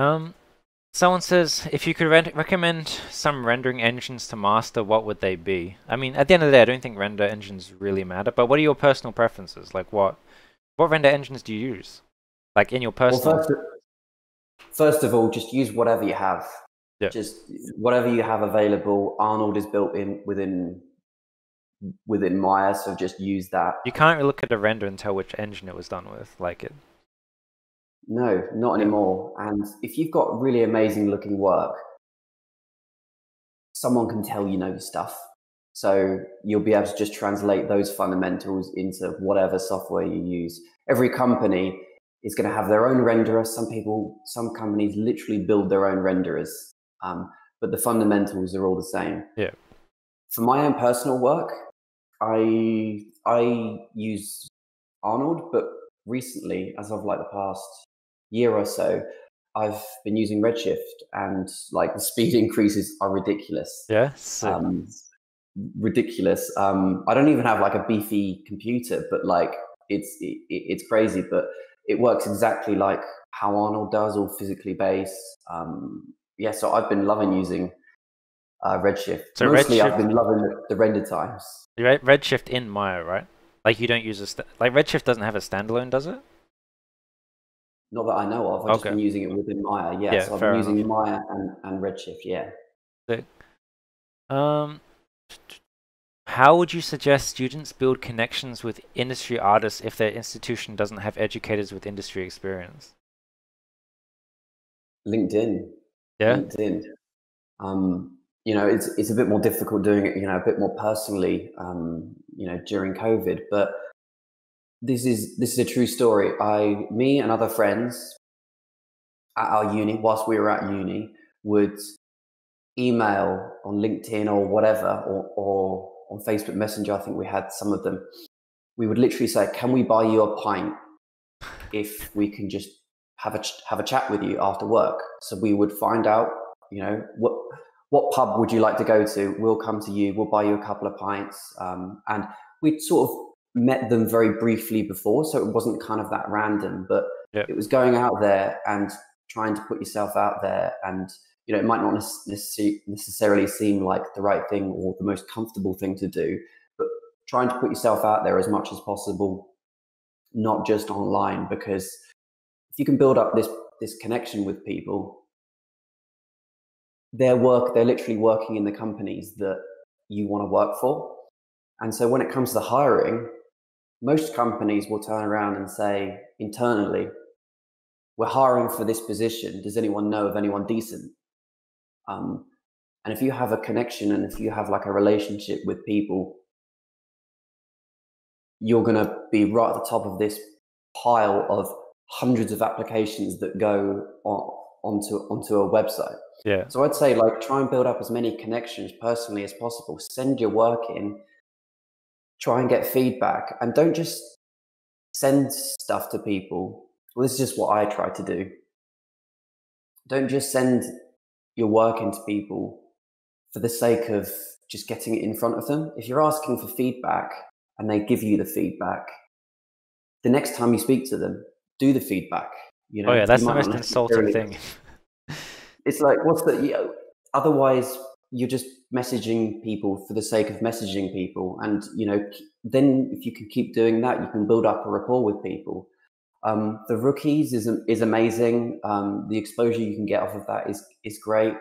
Um, someone says if you could re recommend some rendering engines to master, what would they be? I mean, at the end of the day, I don't think render engines really matter. But what are your personal preferences? Like, what what render engines do you use? Like in your personal. Well, first, first of all, just use whatever you have. Yeah. Just whatever you have available. Arnold is built in within within Maya, so just use that. You can't really look at a render and tell which engine it was done with, like it. No, not anymore. And if you've got really amazing looking work, someone can tell you know stuff. So you'll be able to just translate those fundamentals into whatever software you use. Every company is going to have their own renderer. Some people, some companies literally build their own renderers, um, but the fundamentals are all the same. Yeah. For my own personal work, I I use Arnold, but recently, as of like the past year or so, I've been using Redshift, and like the speed increases are ridiculous. Yeah, um, ridiculous. Um, I don't even have like a beefy computer, but like it's it, it's crazy. But it works exactly like how Arnold does, all physically based. Um, yeah, so I've been loving using uh, Redshift. So Mostly, Redshift, I've been loving the, the render times. Redshift in Maya, right? Like you don't use a like Redshift doesn't have a standalone, does it? Not that I know of. I've okay. just been using it within Maya. Yeah, yeah so I've been enough. using Maya and, and Redshift. Yeah. Um, how would you suggest students build connections with industry artists if their institution doesn't have educators with industry experience? LinkedIn. Yeah. LinkedIn. Um, you know, it's it's a bit more difficult doing it, you know, a bit more personally, um, you know, during COVID. But this is this is a true story. I, me, and other friends at our uni, whilst we were at uni, would email on LinkedIn or whatever, or, or on Facebook Messenger. I think we had some of them. We would literally say, "Can we buy you a pint if we can just have a have a chat with you after work?" So we would find out, you know, what what pub would you like to go to? We'll come to you. We'll buy you a couple of pints. Um, and we'd sort of met them very briefly before, so it wasn't kind of that random, but yep. it was going out there and trying to put yourself out there. And, you know, it might not necessarily seem like the right thing or the most comfortable thing to do, but trying to put yourself out there as much as possible, not just online, because if you can build up this, this connection with people, their work, they're literally working in the companies that you want to work for. And so when it comes to hiring, most companies will turn around and say internally, we're hiring for this position. Does anyone know of anyone decent? Um, and if you have a connection and if you have like a relationship with people, you're going to be right at the top of this pile of hundreds of applications that go on, onto onto a website. Yeah. So I'd say like try and build up as many connections personally as possible. Send your work in. Try and get feedback, and don't just send stuff to people. Well, this is just what I try to do. Don't just send your work into people for the sake of just getting it in front of them. If you're asking for feedback and they give you the feedback, the next time you speak to them, do the feedback. You oh, know, oh yeah, that's the most insulting thing. it's like, what's the? You know, otherwise, you're just messaging people for the sake of messaging people, and you know, then if you can keep doing that, you can build up a rapport with people. Um, the rookies is is amazing. Um, the exposure you can get off of that is is great.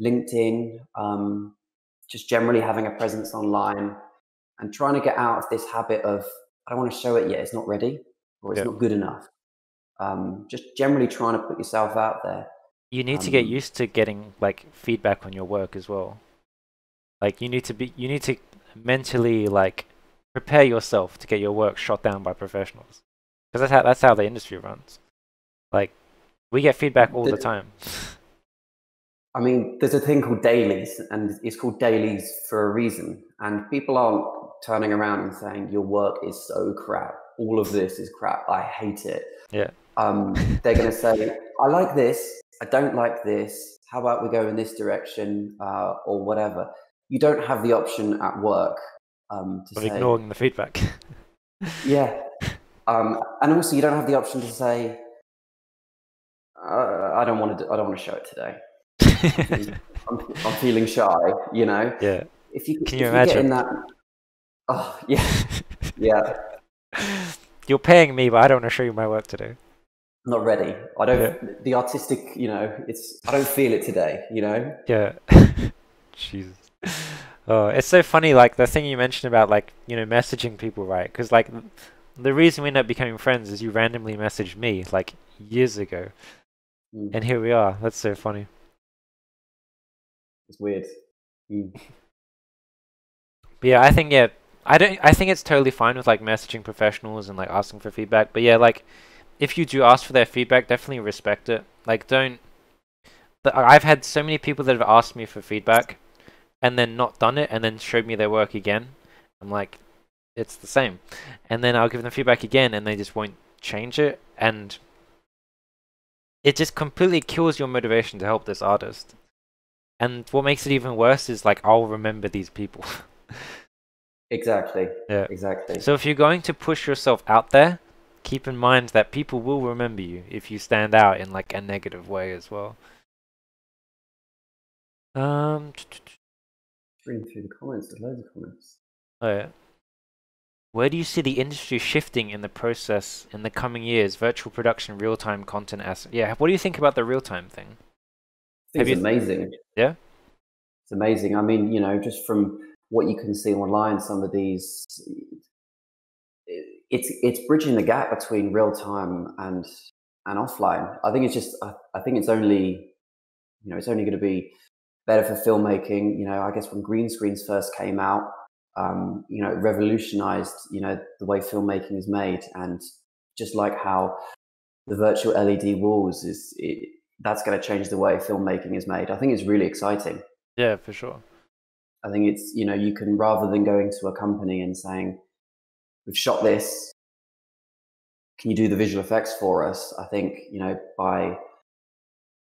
LinkedIn, um, just generally having a presence online, and trying to get out of this habit of I don't want to show it yet. It's not ready, or it's not good enough um, just generally trying to put yourself out there. You need um, to get um, used to getting like feedback on your work as well. Like you need to be, you need to mentally like prepare yourself to get your work shot down by professionals, because that's how that's how the industry runs. Like we get feedback all the, the time. I mean, there's a thing called dailies, and it's called dailies for a reason. And people aren't turning around and saying your work is so crap. All of this is crap. I hate it. Yeah um, they're going to say, I like this, I don't like this. How about we go in this direction uh, or whatever? You don't have the option at work um, to of say, ignoring the feedback. yeah. Um, and also, you don't have the option to say, Uh, I don't want to. I don't want to show it today. I'm, I'm, feeling shy. You know. Yeah. If you can, you imagine you that? Oh yeah, yeah. You're paying me, but I don't want to show you my work today. Not ready. I don't. Yeah. The artistic, you know, it's. I don't feel it today. You know. Yeah. Jesus. Oh, it's so funny, like the thing you mentioned about like you know messaging people, right? Because like the reason we end up becoming friends is you randomly messaged me like years ago, mm. and here we are. That's so funny. It's weird. Mm. But yeah, I think yeah, I don't. I think it's totally fine with like messaging professionals and like asking for feedback. But yeah, like if you do ask for their feedback, definitely respect it. Like don't. I've had so many people that have asked me for feedback, and then not done it, and then showed me their work again. I'm like, it's the same. And then I'll give them feedback again, and they just won't change it, and it just completely kills your motivation to help this artist. And what makes it even worse is like I'll remember these people. Exactly. Yeah. Exactly. So if you're going to push yourself out there, keep in mind that people will remember you if you stand out in like a negative way as well. Um. Reading through the comments, there's loads of comments. Oh yeah. Where do you see the industry shifting in the process in the coming years? Virtual production, real-time content as yeah. What do you think about the real-time thing? it's amazing. Yeah. It's amazing. I mean, you know, just from what you can see online, some of these, it's it's bridging the gap between real time and and offline. I think it's just, I, I think it's only, you know, it's only going to be better for filmmaking. You know, I guess when green screens first came out, um, you know, it revolutionized, you know, the way filmmaking is made, and just like how the virtual LED walls is, it, that's going to change the way filmmaking is made. I think it's really exciting. Yeah, for sure. I think it's, you know, you can rather than going to a company and saying, we've shot this, can you do the visual effects for us? I think, you know, by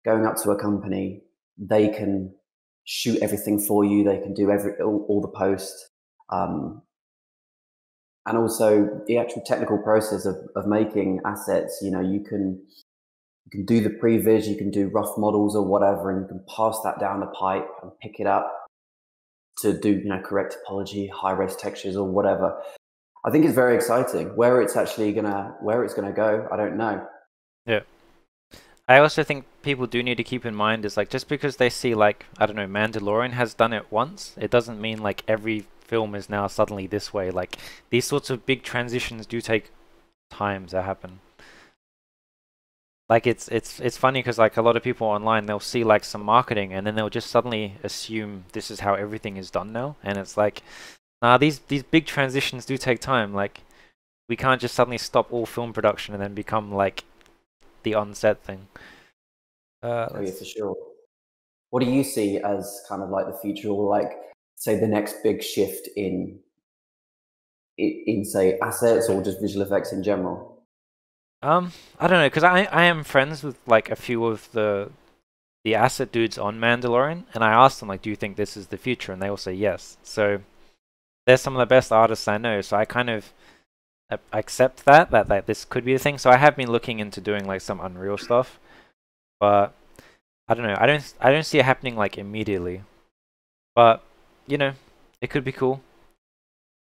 going up to a company, they can shoot everything for you. They can do every, all, all the post. Um, and also the actual technical process of, of making assets, you know, you can, you can do the previs, you can do rough models or whatever, and you can pass that down the pipe and pick it up to do you know correct topology, high res textures, or whatever. I think it's very exciting. Where it's actually gonna where it's gonna go, I don't know. Yeah. I also think people do need to keep in mind is like just because they see like I don't know Mandalorian has done it once, it doesn't mean like every film is now suddenly this way. Like these sorts of big transitions do take time to happen like it's it's it's funny because like a lot of people online they'll see like some marketing and then they'll just suddenly assume this is how everything is done now and it's like nah these these big transitions do take time like we can't just suddenly stop all film production and then become like the on-set thing uh, oh yeah for sure what do you see as kind of like the future or like say the next big shift in in, in say assets or just visual effects in general um, I don't know, because I I am friends with like a few of the the asset dudes on Mandalorian, and I asked them like, "Do you think this is the future?" And they all say yes. So they're some of the best artists I know. So I kind of accept that that that this could be a thing. So I have been looking into doing like some Unreal stuff, but I don't know. I don't I don't see it happening like immediately, but you know, it could be cool.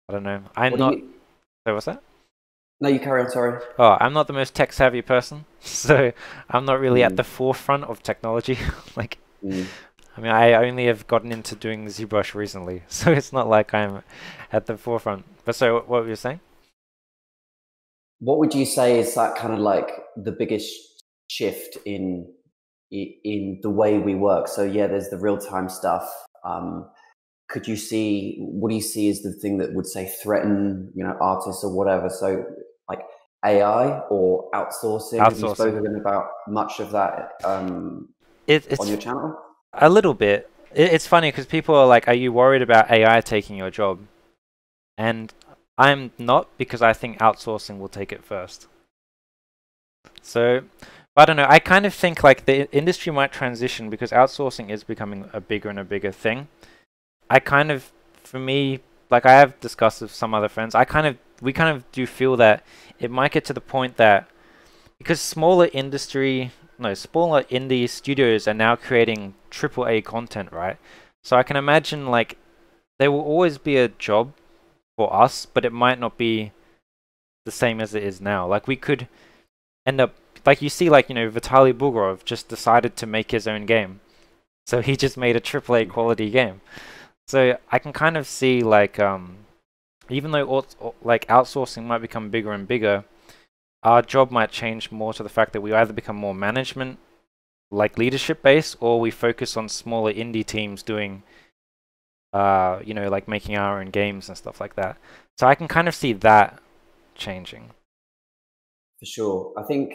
I don't know. I'm what not. You... So what's that? No, you carry on. Sorry. Oh, I'm not the most tech savvy person, so I'm not really mm. at the forefront of technology. like, mm. I mean, I only have gotten into doing ZBrush recently, so it's not like I'm at the forefront. But so, what were you saying? What would you say is that kind of like the biggest shift in in the way we work? So yeah, there's the real time stuff. Um, could you see what do you see as the thing that would say threaten you know artists or whatever so like AI or outsourcing? outsourcing. Have you spoken about much of that um, it, on your channel? A little bit. It's funny because people are like, "Are you worried about AI taking your job?" And I'm not because I think outsourcing will take it first. So, I don't know. I kind of think like the industry might transition because outsourcing is becoming a bigger and a bigger thing. I kind of, for me, like I have discussed with some other friends, I kind of we kind of do feel that it might get to the point that because smaller industry no smaller indie studios are now creating triple A content, right? So I can imagine like there will always be a job for us, but it might not be the same as it is now. Like we could end up like you see like you know Vitaly Bulgarov just decided to make his own game. So he just made a AAA quality game. So I can kind of see like um even though like outsourcing might become bigger and bigger, our job might change more to the fact that we either become more management like leadership based or we focus on smaller indie teams doing uh you know like making our own games and stuff like that. So I can kind of see that changing. For sure. I think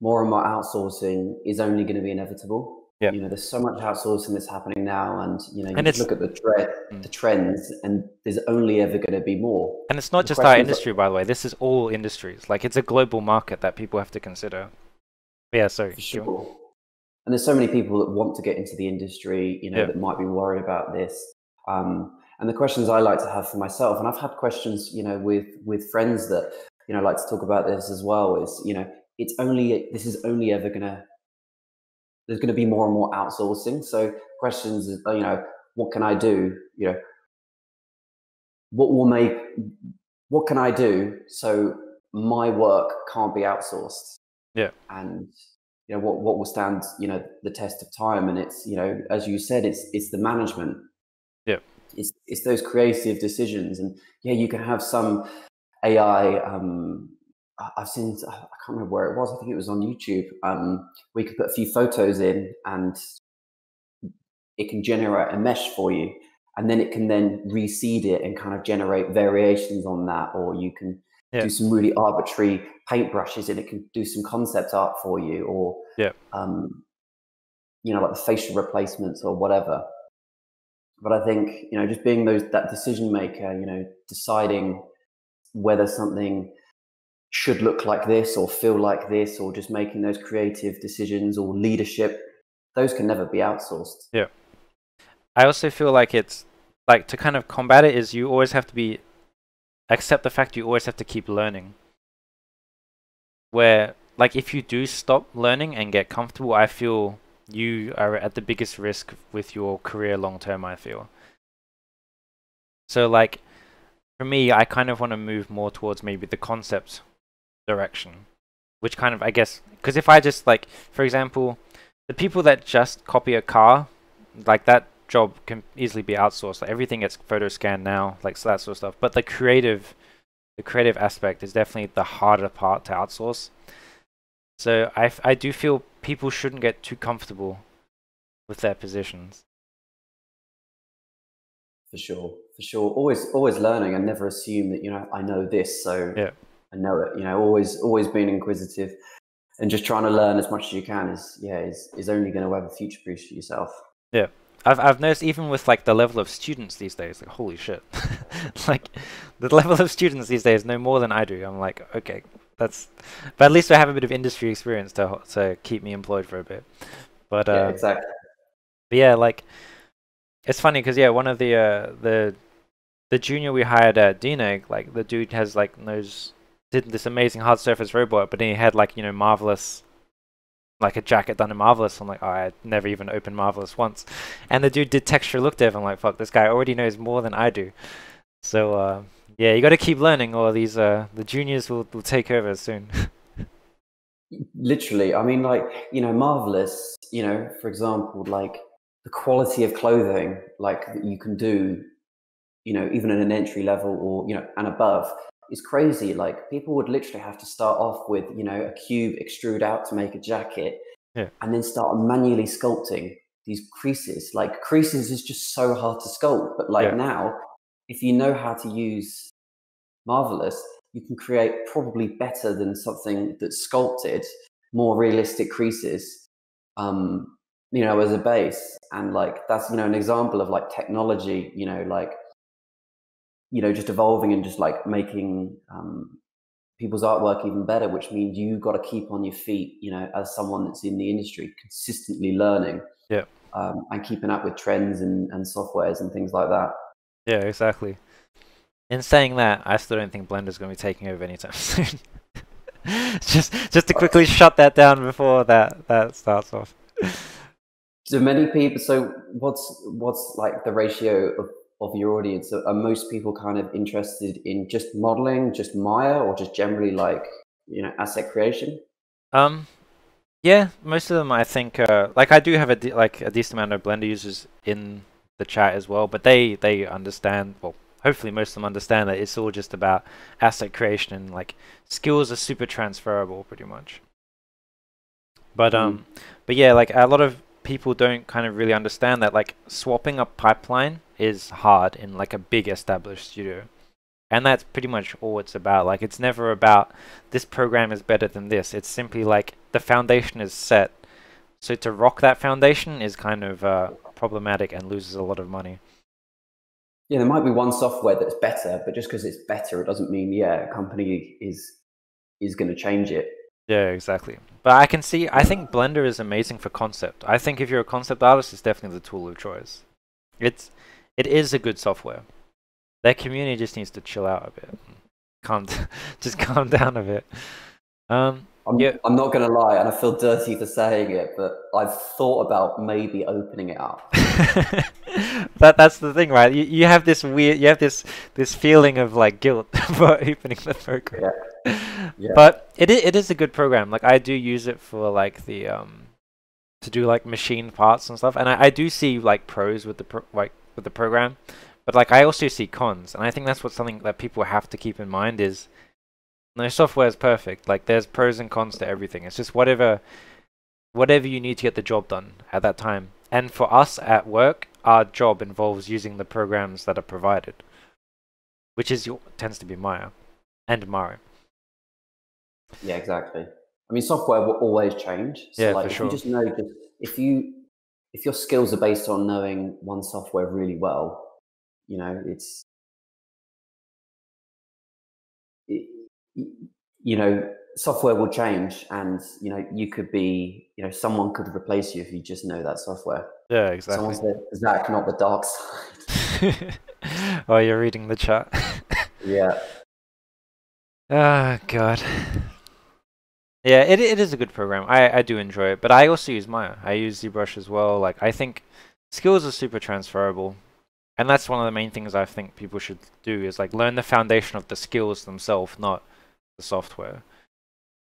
more and more outsourcing is only going to be inevitable. Yeah. You know, there's so much outsourcing that's happening now, and you know, you and look at the tre- mm. the trends, and there's only ever going to be more. And it's not the just our industry, by the way. This is all industries. Like it's a global market that people have to consider. Yeah, sorry. For sure. And there's so many people that want to get into the industry, you know, yeah. that might be worried about this. Um, and the questions I like to have for myself, and I've had questions, you know, with with friends that you know like to talk about this as well. Is you know, it's only this is only ever gonna there's going to be more and more outsourcing. So questions, you know, what can I do? You know, what will make, what can I do so my work can't be outsourced? Yeah. And you know what what will stand you know the test of time and it's you know as you said it's it's the management yeah it's it's those creative decisions and yeah you can have some ai um I've seen, I can't remember where it was. I think it was on YouTube. Um, we could put a few photos in and it can generate a mesh for you. And then it can then reseed it and kind of generate variations on that. Or you can yeah. do some really arbitrary paintbrushes and it can do some concept art for you. Or, yeah. um, you know, like the facial replacements or whatever. But I think, you know, just being those, that decision maker, you know, deciding whether something should look like this or feel like this or just making those creative decisions or leadership those can never be outsourced. Yeah. I also feel like it's like to kind of combat it is you always have to be accept the fact you always have to keep learning. Where like if you do stop learning and get comfortable i feel you are at the biggest risk with your career long term i feel. So like for me i kind of want to move more towards maybe the concept direction, which kind of I guess because if I just like for example, the people that just copy a car, like that job can easily be outsourced. Like everything gets photo scanned now, like so that sort of stuff. But the creative, the creative aspect is definitely the harder part to outsource. So I, I do feel people shouldn't get too comfortable with their positions. For sure, for sure. Always, always learning, and never assume that you know I know this, so yeah and know it. You know, always always being inquisitive and just trying to learn as much as you can is yeah is is only going to have a future proof for yourself. Yeah. I've I've noticed even with like the level of students these days, like holy shit, like the level of students these days know more than I do. I'm like, okay, that's, but at least I have a bit of industry experience to to keep me employed for a bit. But uh, yeah, exactly. But yeah, like it's funny because yeah, one of the uh, the the junior we hired at DNEG, like the dude has like knows did this amazing hard surface robot, but then he had like you know Marvelous, like a jacket done in Marvelous. I'm like, oh, I never even opened Marvelous once, and the dude did texture look dev. I'm like, fuck, this guy already knows more than I do. So uh, yeah, you got to keep learning, or these uh, the juniors will will take over soon. Literally, I mean, like you know, Marvelous. You know, for example, like the quality of clothing, like that you can do you know, even at an entry level or, you know, and above is crazy. Like people would literally have to start off with, you know, a cube extrude out to make a jacket yeah. and then start manually sculpting these creases. Like creases is just so hard to sculpt. But like yeah. now, if you know how to use Marvelous, you can create probably better than something that's sculpted, more realistic creases, um, you know, as a base. And like that's, you know, an example of like technology, you know, like you know, just evolving and just like making um, people's artwork even better, which means you got to keep on your feet, you know, as someone that's in the industry, consistently learning, yeah, um, and keeping up with trends and, and softwares and things like that. Yeah, exactly. In saying that, I still don't think Blender's going to be taking over anytime soon. just just to quickly shut that down before that that starts off. Do many people? So what's what's like the ratio of of your audience? Are most people kind of interested in just modeling, just Maya, or just generally like you know asset creation? Um, yeah, most of them I think. Uh, like I do have a like a decent amount of Blender users in the chat as well, but they they understand. Well, hopefully most of them understand that it's all just about asset creation and like skills are super transferable pretty much. But mm. um, but yeah, like a lot of people don't kind of really understand that like swapping a pipeline is hard in like a big established studio. And that's pretty much all it's about. Like it's never about this program is better than this. It's simply like the foundation is set. So to rock that foundation is kind of uh, problematic and loses a lot of money. Yeah, there might be one software that's better, but just because it's better, it doesn't mean yeah, a company is is going to change it. Yeah, exactly. But I can see. I think Blender is amazing for concept. I think if you're a concept artist, it's definitely the tool of choice. It's it is a good software. Their community just needs to chill out a bit. Calm, just calm down a bit. Um, I'm, yeah. I'm not going to lie, and I feel dirty for saying it, but I've thought about maybe opening it up. that that's the thing, right? You you have this weird, you have this this feeling of like guilt for opening the program. Yeah. yeah. But it it is a good program. Like I do use it for like the um to do like machine parts and stuff, and I, I do see like pros with the pro, like with the program, but like I also see cons, and I think that's what something that people have to keep in mind is no software is perfect. Like there's pros and cons to everything. It's just whatever whatever you need to get the job done at that time. And for us at work, our job involves using the programs that are provided, which is your, tends to be Maya and Mari. Yeah, exactly. I mean, software will always change. So, yeah, like, for if sure. you just know, just, if you if your skills are based on knowing one software really well, you know, it's it, you know, software will change, and you know, you could be, you know, someone could replace you if you just know that software. Yeah, exactly. Someone said, "Zak, not the dark side." oh, you're reading the chat. yeah. Oh God. Yeah, it it is a good program. I I do enjoy it, but I also use Maya. I use ZBrush as well. Like I think skills are super transferable, and that's one of the main things I think people should do is like learn the foundation of the skills themselves, not the software.